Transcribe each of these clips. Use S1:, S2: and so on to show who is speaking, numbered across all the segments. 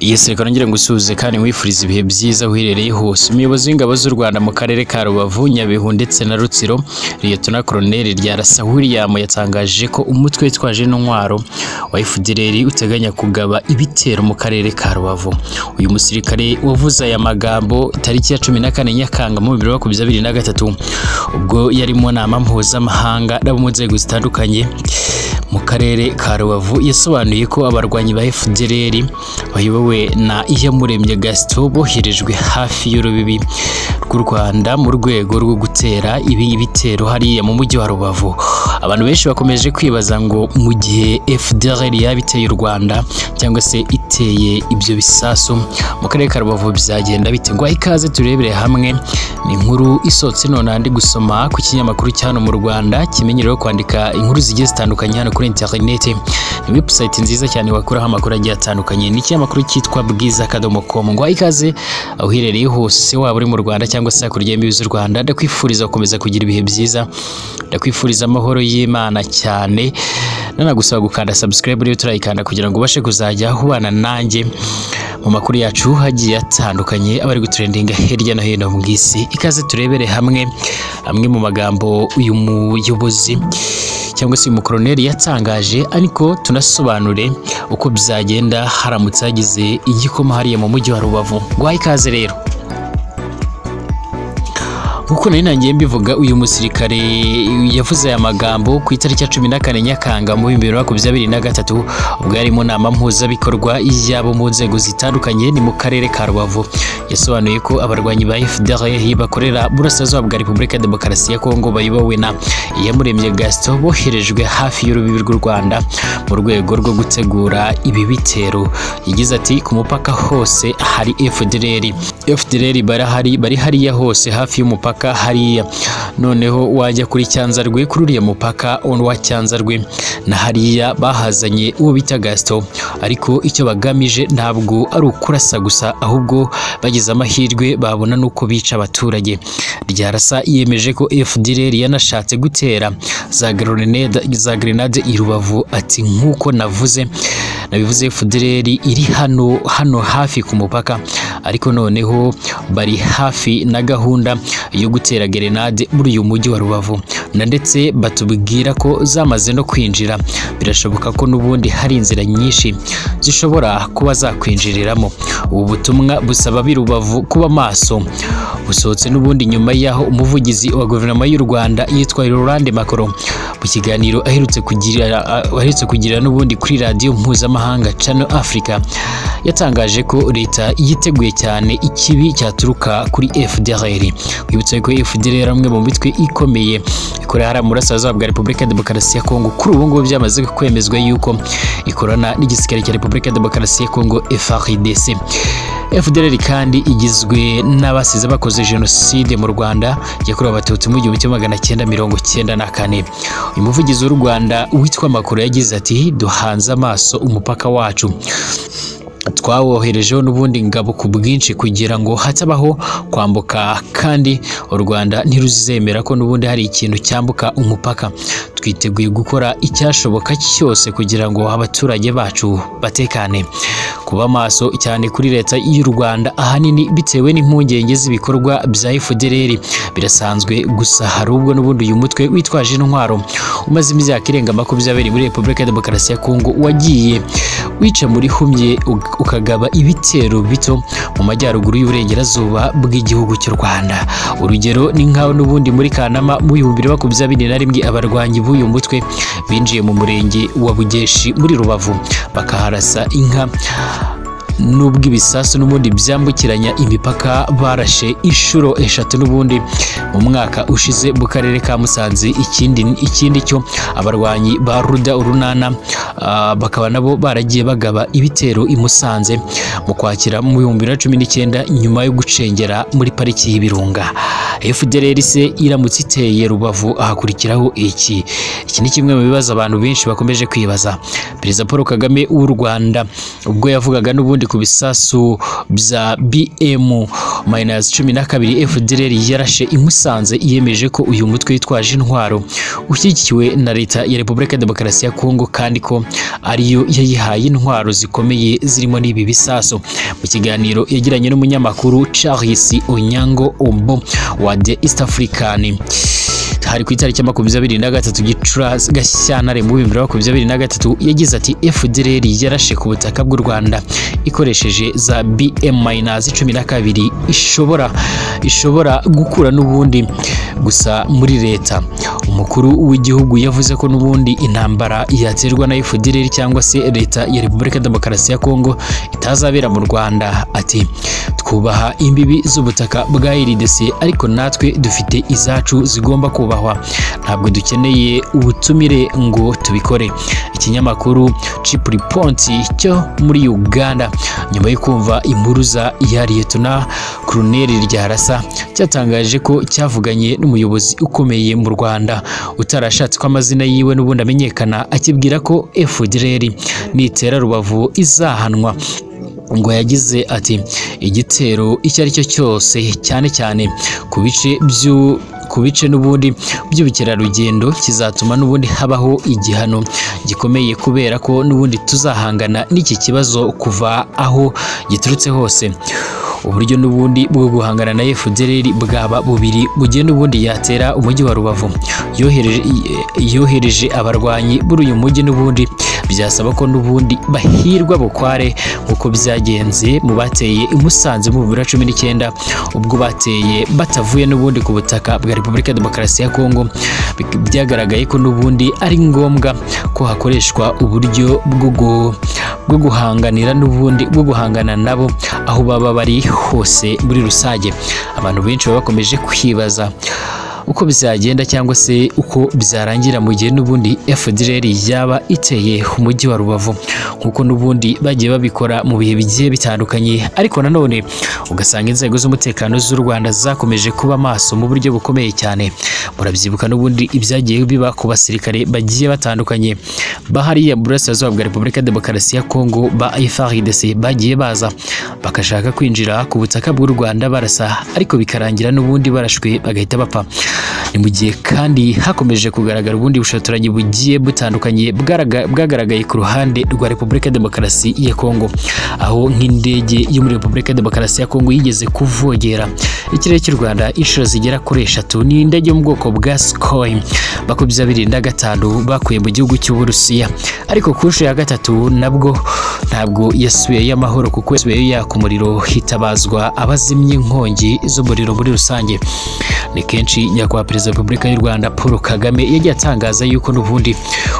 S1: Yes, reka nongere ngusuhuze kandi nkwifuriza ibihe byiza uherereye hose. Umuyobozi w'ingabo z'u Rwanda mu karere ka Rubavu, Nyabihu ndetse na Rutsiro, Liyetona Koloneli Ryarasa William yatangaje ko umutwe witwaje intwaro wa FDLR uteganya kugaba ibitero mu karere ka Rubavu. Uyu musirikare wavuze aya magambo tariki ya cumi na kane Nyakanga mu bibiri na makumyabiri na gatatu ubwo yari mu nama mpuzamahanga n'abo mu nzego zitandukanye mu karere ka Rubavu yasobanuye ko abarwanyi ba FDLR bayobowe na Iyamuremye Gaston boherejwe hafi y'urubibi rw'u Rwanda mu rwego rwo gutera ibi bitero hariya mu mujyi wa Rubavu. Abantu benshi bakomeje kwibaza ngo mu gihe FDLR yaba iteye u Rwanda cyangwa se iteye ibyo bisasu mu karere ka Rubavu byagenda bite? Ngo ikaze turebere hamwe ni inkuru isohotse none ndi gusoma ku kinyamakuru cya hano mu Rwanda kimenyerewe kwandika inkuru zigiye zitandukanye hano kuri internet. Ni website nziza cyane wakuraho amakuru agiye atandukanye. Ni ikinyamakuru cyitwa Bwiza Akadomo com. Ngo ikaze aho uherereye hose waba uri mu Rwanda cyangwa se hakurya y'imbibi z'u Rwanda ndakwifuriza gukomeza kugira ibihe byiza. Ndakwifuriza amahoro y'Imana cyane. Nanagusaba gukanda subscribe niba turayikanda kugira ngo ubashe kuzajya ubana nanjye mu makuru yacu hagiye atandukanye aba ari gutrendinga hirya no hino mu isi. Ikaze turebere hamwe amwe mu magambo uyu muyobozi cyangwa se uyu mukoroneri yatangaje ariko tunasobanure uko byagenda haramutse hagize igikoma hariya mu mujyi wa Rubavu. Guhaye ikaze rero. Nk'uko nari nangiye mbivuga uyu musirikare yavuze aya magambo ku itariki ya cumi na kane Nyakanga mu bibiri na makumyabiri na gatatu ubwo yari mu nama mpuzabikorwa y'abo mu nzego zitandukanye ni mu karere ka Rubavu. Yasobanuye ko abarwanyi ba FDLR bakorera burasirazuba bwa Repubulika ya Demokarasi ya Kongo bayobowe na Iyamuremye Gaston boherejwe hafi y'urubibi rw'u Rwanda mu rwego rwo gutegura ibi bitero. Yagize ati ku mupaka hose hari FDLR FDLR barahari bari hariya hose hafi y'umupaka hariya. Noneho wajya kuri Cyanzarwe kuri uriya mupaka wa Cyanzarwe na hariya bahazanye uwo bita Gaston. Ariko icyo bagamije ntabwo ari ukurasa gusa ahubwo bagize amahirwe babona nuko bica abaturage. Ryarasa yemeje ko FDLR yanashatse gutera za grenade za grenade i Rubavu. Ati nk'uko navuze nabivuze FDLR iri hano hano hafi ku mupaka ariko noneho bari hafi na gahunda yo gutera gerenade muri uyu mujyi wa Rubavu. Na ndetse batubwira ko zamaze no kwinjira. Birashoboka ko n'ubundi hari inzira nyinshi zishobora kuba zakwinjiriramo. Ubu butumwa busaba b'i Rubavu kuba maso. Busohotse n'ubundi nyuma y'aho umuvugizi wa guverinoma y'u Rwanda yitwa Laurent Macron mu kiganiro aherutse kugira aherutse kugira n'ubundi kuri radiyo mpuzamahanga Channel Africa yatangaje ko leta yiteguye cyane ikibi cyaturuka kuri FDLR kwibutsa ko FDLR ari umwe mu mitwe ikomeye. Mu burasirazuba bwa Repubulika ya Demokarasi ya Kongo. Kuri ubu ngubu byamaze kwemezwa yuko ikorana n'igisirikare cya Repubulika ya Demokarasi ya Kongo FARDC FDLR kandi igizwe n'abasize bakoze jenoside mu Rwanda yakorewe abatutsi mu gihumbi kimwe magana cyenda mirongo cyenda na kane. Uyu muvugizi w'u Rwanda witwa Makuru yagize ati duhanze amaso umupaka wacu. Twawoherejeho n'ubundi ngabo ku bwinshi kugira ngo hatabaho kwambuka kandi u Rwanda ntiruzemera ko n'ubundi hari ikintu cyambuka umupaka. Twiteguye gukora icyashoboka cyose kugira ngo abaturage bacu batekane. Kuba maso cyane kuri leta y'u Rwanda ahanini bitewe n'impungenge z'ibikorwa bya FDLR birasanzwe gusa hari ubwo n'ubundi uyu mutwe witwaje intwaro. Umaze imyaka irenga makumyabiri muri Repubulika ya Demokarasi ya Kongo wagiye wica muri humye ukagaba ibitero bito mu majyaruguru y'uburengerazuba bw'igihugu cy'u Rwanda. Urugero ni nkaho n'ubundi muri Kanama mu bihumbi bibiri na makumyabiri na rimwe abarwanyi b'uyu mutwe binjiye mu murenge wa Bugeshi muri Rubavu. Bakaharasa inka. Nubwo ibisasu n'ubundi byambukiranya imipaka barashe inshuro eshatu n'ubundi. Mu mwaka ushize mu karere ka Musanze ikindi ikindi cyo abarwanyi ba Ruda Urunana uh, bakaba nabo baragiye bagaba ibitero i Musanze mu kwakira mu bihumbi bibiri na cumi n'icyenda nyuma yo gucengera muri pariki y'ibirunga FDLR se iramutse iteye Rubavu ahakurikiraho iki? Iki ni kimwe mu bibazo abantu benshi bakomeje kwibaza. Perezida Paul Kagame w'u Rwanda ubwo yavugaga n'ubundi ku bisasu bya BM minus cumi na kabiri FDLR yarashe i Musanze yemeje ko uyu mutwe witwaje intwaro. Ushyigikiwe na leta ya Repubulika ya Demokarasi ya Kongo kandi ko ariyo yayihaye intwaro zikomeye zirimo n'ibi bisasu. Mu kiganiro yagiranye n'umunyamakuru Charles Onyango Ombo wa The East African. Hari ku itariki ya makumyabiri na gatatu Gicurasi Gashyantare mu bihumbi bibiri na makumyabiri na gatatu yagize ati FDLR yarashe ku butaka bw'u Rwanda. Ikoresheje za BM minus cumi na kabiri ishobora ishobora gukura n'ubundi. Gusa muri leta umukuru w'igihugu yavuze ko n'ubundi intambara yaterwa na FDLR cyangwa se leta ya Repubulika ya Demokarasi ya Kongo itazabera mu Rwanda. Ati twubaha imbibi z'ubutaka bwa RDC ariko natwe dufite izacu zigomba kubahwa ntabwo dukeneye ubutumire ngo tubikore. Ikinyamakuru Report cyo muri Uganda. Nyuma yo kumva impuruza ya Liyetona Colonel Ryarasa cyatangaje ko cyavuganye n'umuyobozi ukomeye mu Rwanda. Utarashatse ko amazina yiwe n'ubundi amenyekana akibwira ko FDLR nitera Rubavu izahanwa. Ngo yagize ati igitero icyo ari cyo cyose cyane cyane ku bice by'u ku bice n'ubundi by'ubukerarugendo kizatuma n'ubundi habaho igihano gikomeye kubera ko n'ubundi tuzahangana n'iki kibazo kuva aho giturutse hose. Uburyo n'ubundi bwo guhangana na FDLR bwaba bubiri bugiye n'ubundi yatera umujyi wa Rubavu. Yohereje abarwanyi muri uyu mujyi n'ubundi byasaba ko n'ubundi bahirwa bukware nk'uko byagenze mu bateye i Musanze mu bibiri na cumi n'icyenda. Ubwo bateye batavuye n'ubundi ku butaka bwa Repubulika Demokarasi ya Kongo. Byagaragaye ko n'ubundi ari ngombwa ko hakoreshwa uburyo bwo guhanganira n'ubundi bwo guhangana nabo aho baba bari hose muri rusange. Abantu benshi baba bakomeje kwibaza uko bizagenda cyangwa se uko byarangira mu gihe n'ubundi FDLR yaba iteye umujyi wa Rubavu. Nk'uko n'ubundi bagiye babikora mu bihe bigiye bitandukanye ariko nanone ugasanga inzego z'umutekano z'u Rwanda zakomeje kuba maso mu buryo bukomeye cyane. Murabyibuka n'ubundi ibyagiye biba ku basirikare bagiye batandukanye. Bahariya burasirazuba bwa Repubulika Demokarasi ya Kongo ba FARDC bagiye baza. Bagashaka kwinjira ku butaka bw'u Rwanda barasa ariko bikarangira n'ubundi barashwe bagahita bapfa. Ni mu gihe kandi hakomeje kugaragara ubundi bushotoranyi bugiye butandukanye bwagaragaye ku ruhande rwa Repubulika Demokarasi ya Kongo. Aho nk'indege yo muri Repubulika Demokarasi ya Kongo yigeze kuvogera. Ikirere cy'u Rwanda inshuro zigera kuri eshatu. Ni indege yo mu bwoko bwa Sukhoi makumyabiri na gatanu bakuye mu gihugu cy'Uburusiya. Ariko ku nshuro ya gatatu nabwo ntabwo yasubiyeyo amahoro kuko yasubiyeyo yaka umuriro hitabazwa abazimya inkongi z'umuriro muri rusange. Ni kenshi nyakubahwa perezida wa repubulika y'u rwanda paul kagame yagiye atangaza yuko n'ubundi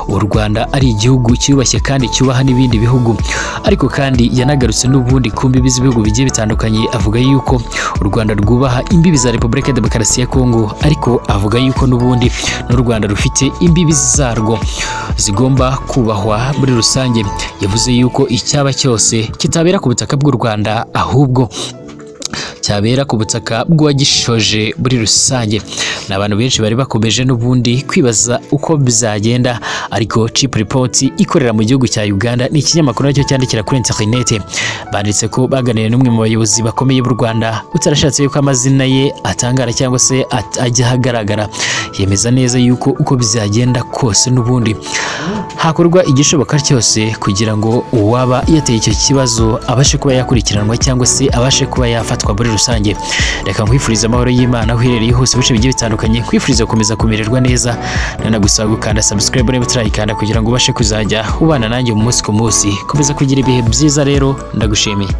S1: u rwanda ari igihugu cyubashye kandi cyubaha n'ibindi bihugu. Ariko kandi yanagarutse n'ubundi ku mbibi z'ibihugu bigiye bitandukanye avuga yuko u rwanda rwubaha imbibi za repubulika ya demokarasi ya kongo ariko avuga yuko n'ubundi n'u rwanda rufite imbibi zarwo zigomba kubahwa muri rusange. Yavuze yuko icyaba cyose kitabera ku butaka bw'u rwanda ahubwo cyabera ku butaka bw'uwagishoje muri rusange. Ni abantu benshi bari bakomeje n'ubundi kwibaza uko bizagenda ariko Chip Report ikorera mu gihugu cya Uganda ni ikinyamakuru na cyo cyandikira kuri interinete banditse ko baganiriye n'umwe mu bayobozi bakomeye b'u Rwanda utarashatse yuko amazina ye atangara cyangwa se ajya ahagaragara. Yemeza neza yuko uko bizagenda kose n'ubundi. Hakorwa igishoboka cyose kugira ngo uwaba yateye icyo kibazo abashe kuba yakurikiranwa cyangwa se abashe kuba yafatwa muri rusange. Reka nkwifuriza amahoro y'Imana aho uherereye hose bice bigiye bitandukanye. Nkwifuriza gukomeza kumererwa neza nanagusaba gukanda subscribe niba utarayikanda kugira ngo ubashe kuzajya ubana nanjye umunsi ku munsi. Komeza kugira ibihe byiza rero ndagushimiye.